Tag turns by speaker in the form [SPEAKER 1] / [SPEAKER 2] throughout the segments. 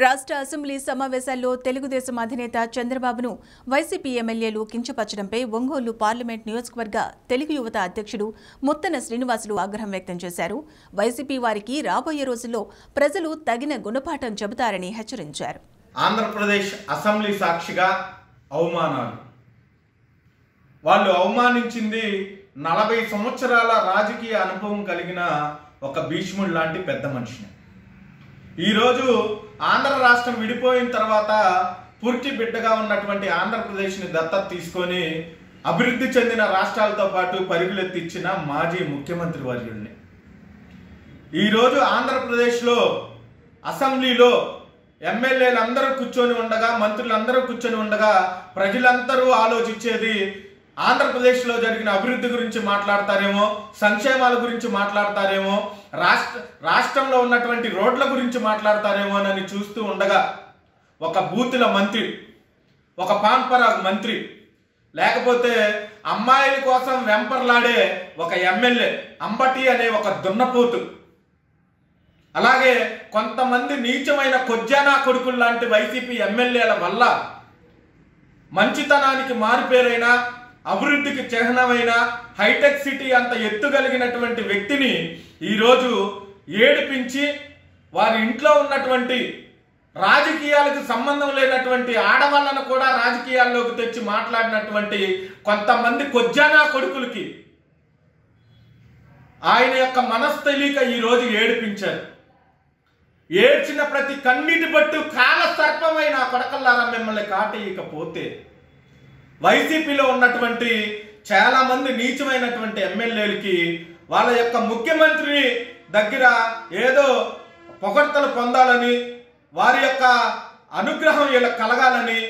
[SPEAKER 1] రాష్ట్ర అసెంబ్లీ సమావేశాల్లో తెలుగుదేశం అధినేత చంద్రబాబును వైసీపీ ఎమ్మెల్యేలు కించపరచడంపై ఒంగోలు పార్లమెంట్ నియోజకవర్గ తెలుగు యువత అధ్యక్షుడు ముత్తన శ్రీనివాసులు ఆగ్రహం వ్యక్తం చేశారు. వైసీపీ వారికి రాబోయే రోజుల్లో ప్రజలు తగిన గుణపాఠం చెబుతారని హెచ్చరించారు.
[SPEAKER 2] ఆంధ్రప్రదేశ్ అసెంబ్లీ సాక్షిగా అవమానాలు. వాళ్ళు అవమానించింది నలభై సంవత్సరాల రాజకీయ అనుభవం కలిగిన ఒక భీష్ముడు లాంటి పెద్ద మనిషిని. ఈరోజు ఆంధ్ర రాష్ట్రం విడిపోయిన తర్వాత పూర్తి బిడ్డగా ఉన్నటువంటి ఆంధ్రప్రదేశ్ని దత్తత తీసుకొని అభివృద్ధి చెందిన రాష్ట్రాలతో పాటు పరుగులెత్తిచ్చిన మాజీ ముఖ్యమంత్రి వర్యుడిని ఈరోజు ఆంధ్రప్రదేశ్లో అసెంబ్లీలో ఎమ్మెల్యేలు అందరూ కూర్చొని ఉండగా మంత్రులందరూ కూర్చొని ఉండగా ప్రజలందరూ ఆలోచించేది ఆంధ్రప్రదేశ్లో జరిగిన అభివృద్ధి గురించి మాట్లాడతారేమో సంక్షేమాల గురించి మాట్లాడతారేమో రాష్ట్ర రాష్ట్రంలో ఉన్నటువంటి రోడ్ల గురించి మాట్లాడతారేమో అని చూస్తూ ఉండగా ఒక బూతుల మంత్రి ఒక పాన్పరాగ్ మంత్రి లేకపోతే అమ్మాయిల కోసం వెంపర్లాడే ఒక ఎమ్మెల్యే అంబటి అనే ఒక దున్నపోతు. అలాగే కొంతమంది నీచమైన కొజ్జానా కొడుకులు లాంటి వైసీపీ ఎమ్మెల్యేల వల్ల మంచితనానికి మారుపేరైనా అభివృద్ధికి చిహ్నమైన హైటెక్ సిటీ అంత ఎత్తు కలిగినటువంటి వ్యక్తిని ఈరోజు ఏడిపించి వారి ఇంట్లో ఉన్నటువంటి రాజకీయాలకు సంబంధం లేనటువంటి ఆడవాళ్ళను కూడా రాజకీయాల్లోకి తెచ్చి మాట్లాడినటువంటి కొంతమంది కొజ్జానా కొడుకులకి ఆయన యొక్క మనస్తెలిక ఈరోజు ఏడిపించారు. ఏడ్చిన ప్రతి కన్నీటి బట్టు కాల సర్పమైన కొడకల్లారా మిమ్మల్ని కాటేయకపోతే వైసీపీలో ఉన్నటువంటి చాలా మంది నీచమైనటువంటి ఎమ్మెల్యేలకి వాళ్ళ యొక్క ముఖ్యమంత్రి దగ్గర ఏదో పొగడ్తలు పొందాలని వారి యొక్క అనుగ్రహం ఇలా కలగాలని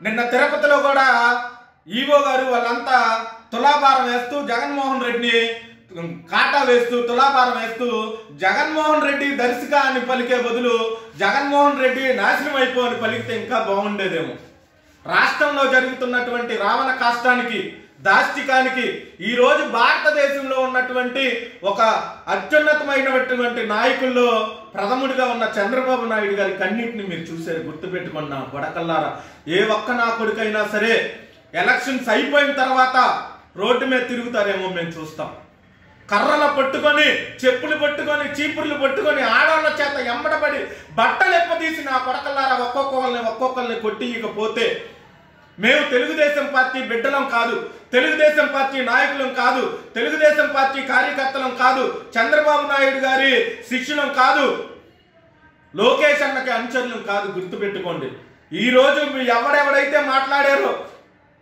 [SPEAKER 2] నిన్న తిరుపతిలో కూడా ఈవో గారు వాళ్ళంతా తులాభారం వేస్తూ జగన్మోహన్ రెడ్డిని కాటా వేస్తూ తులాభారం వేస్తూ జగన్మోహన్ రెడ్డి దర్శక అని పలికే బదులు జగన్మోహన్ రెడ్డి నాశనం అయిపో అని పలికితే ఇంకా బాగుండేదేమో. రాష్ట్రంలో జరుగుతున్నటువంటి రావణ కాష్టానికి దాష్టికానికి ఈరోజు భారతదేశంలో ఉన్నటువంటి ఒక అత్యున్నతమైనటువంటి నాయకుల్లో ప్రథముడిగా ఉన్న చంద్రబాబు నాయుడు గారి కన్నింటిని మీరు చూసారు గుర్తుపెట్టుకున్న కొడకల్లారా ఏ ఒక్క నా కొడుకైనా సరే ఎలక్షన్స్ అయిపోయిన తర్వాత రోడ్డు మీద తిరుగుతారేమో మేము చూస్తాం. కర్రలు పట్టుకొని చెప్పులు పట్టుకొని చీపుర్లు పట్టుకొని ఆడవాళ్ళ చేత ఎంబడబడి బట్టలు ఎప్పదీసి నా కొడకల్లారా ఒక్కొక్కరిని ఒక్కొక్కరిని కొట్టియకపోతే మేము తెలుగుదేశం పార్టీ బిడ్డలం కాదు తెలుగుదేశం పార్టీ నాయకులం కాదు తెలుగుదేశం పార్టీ కార్యకర్తలం కాదు చంద్రబాబు నాయుడు గారి శిష్యులం కాదు లోకేష్ అన్నకి అనుచరులం కాదు గుర్తుపెట్టుకోండి. ఈ రోజు మీరు మాట్లాడారో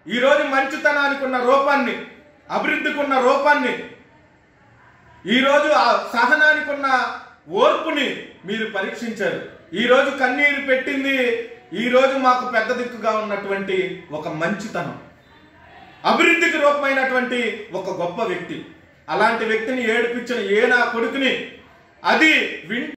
[SPEAKER 2] ఈ రోజు మంచితనానికి ఉన్న రూపాన్ని అభివృద్ధికి ఉన్న రూపాన్ని ఈరోజు ఆ సహనానికి ఉన్న ఓర్పుని మీరు పరీక్షించారు. ఈరోజు కన్నీరు పెట్టింది ఈరోజు మాకు పెద్ద దిక్కుగా ఉన్నటువంటి ఒక మంచితనం అభివృద్ధికి రూపమైనటువంటి ఒక గొప్ప వ్యక్తి. అలాంటి వ్యక్తిని ఏడిపించిన ఏ నా కొడుకుని అది వింటే